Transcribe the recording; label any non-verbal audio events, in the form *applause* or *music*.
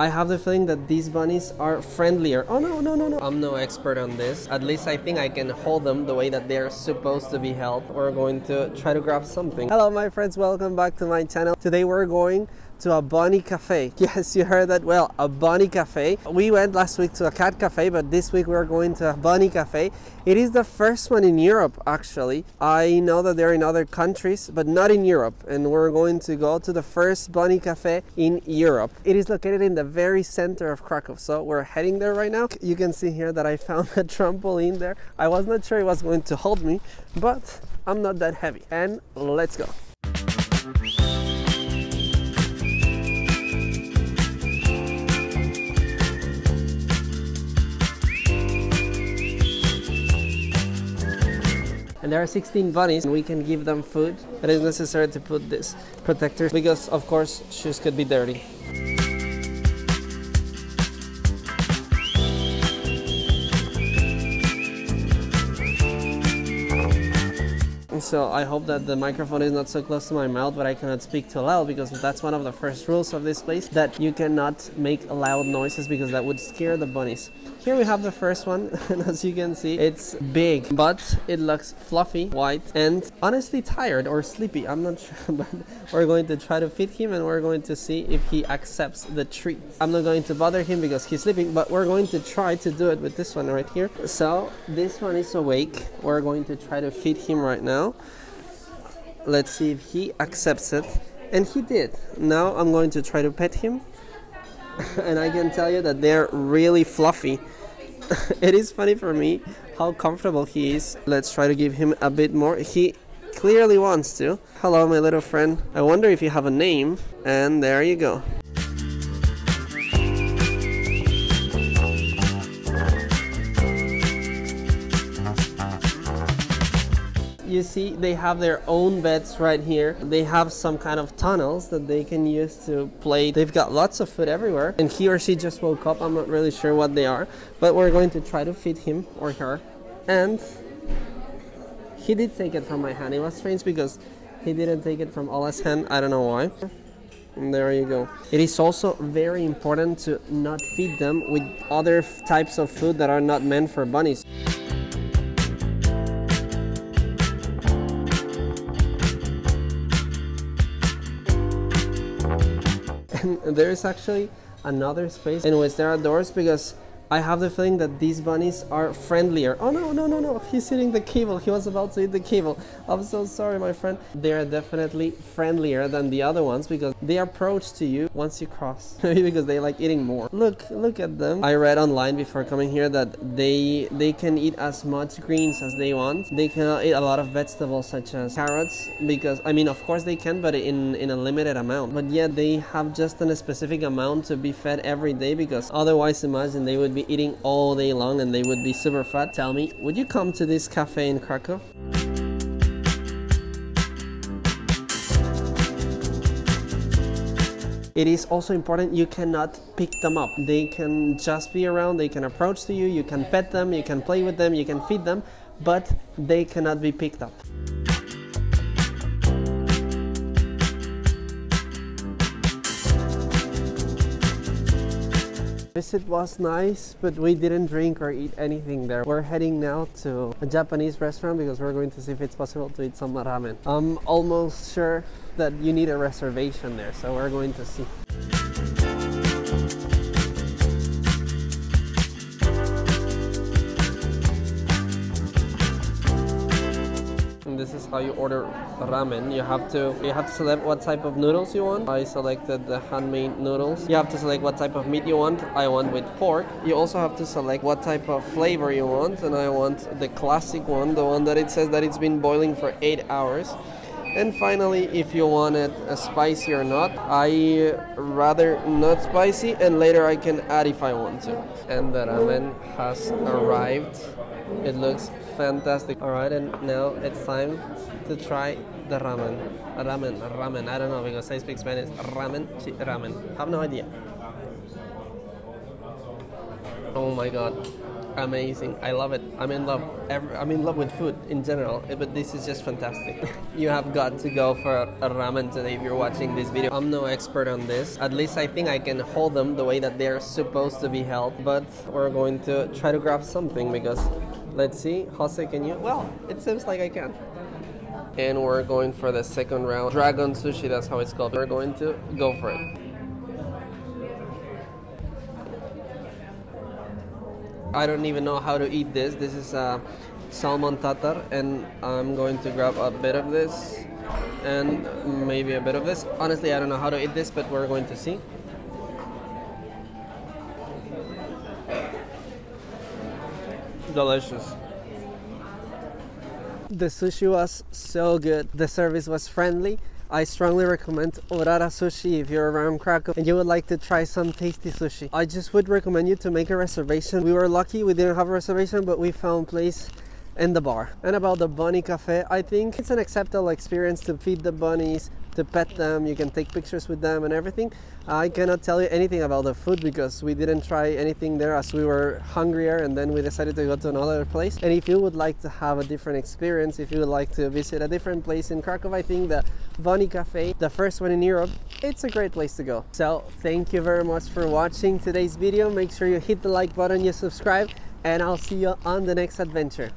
I have the feeling that these bunnies are friendlier. Oh no, no, no, no. I'm no expert on this. At least I think I can hold them the way that they're supposed to be held. We're going to try to grab something. Hello my friends, welcome back to my channel. Today we're going to a bunny cafe. *laughs* Yes, you heard that well, a bunny cafe. We went last week to a cat cafe, but this week we're going to a bunny cafe. It is the first one in Europe, actually. I know that they're in other countries, but not in Europe. And we're going to go to the first bunny cafe in Europe. It is located in the very center of Krakow. So we're heading there right now. You can see here that I found *laughs* a trampoline there. I was not sure it was going to hold me, but I'm not that heavy. And let's go. And there are 16 bunnies and we can give them food it is necessary to put this protector because of course shoes could be dirty so I hope that the microphone is not so close to my mouth but I cannot speak too loud because that's one of the first rules of this place that you cannot make loud noises because that would scare the bunnies. Here we have the first one *laughs* and as you can see it's big but it looks fluffy, white and honestly tired or sleepy. I'm not *laughs* sure but we're going to try to feed him and we're going to see if he accepts the treat. I'm not going to bother him because he's sleeping but we're going to try to do it with this one right here. So this one is awake. We're going to try to feed him right now. Let's see if he accepts it. And he did. Now I'm going to try to pet him. *laughs* and I can tell you that they're really fluffy. *laughs* it is funny for me how comfortable he is. Let's try to give him a bit more. He clearly wants to. Hello, my little friend. I wonder if you have a name. And there you go. You see they have their own beds right here. They have some kind of tunnels that they can use to play. They've got lots of food everywhere. And he or she just woke up. I'm not really sure what they are. But we're going to try to feed him or her. And he did take it from my hand. It was strange because he didn't take it from Ola's hand. I don't know why. There you go. It is also very important to not feed them with other types of food that are not meant for bunnies. There is actually another space in which there are doors because I have the feeling that these bunnies are friendlier. Oh no, no, no, no, he's eating the cable. He was about to eat the cable. I'm so sorry, my friend. They are definitely friendlier than the other ones because they approach to you once you cross. *laughs* Maybe because they like eating more. Look, look at them. I read online before coming here that they they can eat as much greens as they want. They cannot eat a lot of vegetables such as carrots because, I mean, of course they can, but in, in a limited amount. But yet they have just a specific amount to be fed every day because otherwise imagine they would be eating all day long and they would be super fat. Tell me, would you come to this cafe in Krakow? it is also important you cannot pick them up they can just be around they can approach to you you can pet them you can play with them you can feed them but they cannot be picked up visit was nice, but we didn't drink or eat anything there. We're heading now to a Japanese restaurant because we're going to see if it's possible to eat some ramen. I'm almost sure that you need a reservation there, so we're going to see. How you order ramen. You have to you have to select what type of noodles you want. I selected the handmade noodles. You have to select what type of meat you want. I want with pork. You also have to select what type of flavor you want, and I want the classic one, the one that it says that it's been boiling for eight hours. And finally, if you want it spicy or not, I rather not spicy, and later I can add if I want to. And the ramen has arrived. It looks fantastic. All right, and now it's time to try the ramen. Ramen, ramen. I don't know because I speak Spanish. Ramen, ramen. Have no idea. Oh my god. amazing. I love it. I'm in love. I'm in love with food in general, eh, but this is just fantastic. *laughs* you have got to go for a ramen today if you're watching this video. I'm no expert on this. At least I think I can hold them the way that they're supposed to be held, but we're going to try to grab something because let's see. Jose, can you? Well, it seems like I can and we're going for the second round. Dragon sushi, that's how it's called. We're going to go for it. I don't even know how to eat this. This is a salmon tatar, and I'm going to grab a bit of this and maybe a bit of this. Honestly, I don't know how to eat this, but we're going to see. Delicious. The sushi was so good. The service was friendly. I strongly recommend Urara Sushi if you're around Krakow and you would like to try some tasty sushi. I just would recommend you to make a reservation. We were lucky we didn't have a reservation but we found place in the bar. And about the bunny cafe, I think it's an acceptable experience to feed the bunnies, to pet them, you can take pictures with them and everything. I cannot tell you anything about the food because we didn't try anything there as we were hungrier and then we decided to go to another place. And if you would like to have a different experience, if you would like to visit a different place in Krakow, I think the Bunny Cafe, the first one in Europe, it's a great place to go. So thank you very much for watching today's video. Make sure you hit the like button, you subscribe, and I'll see you on the next adventure.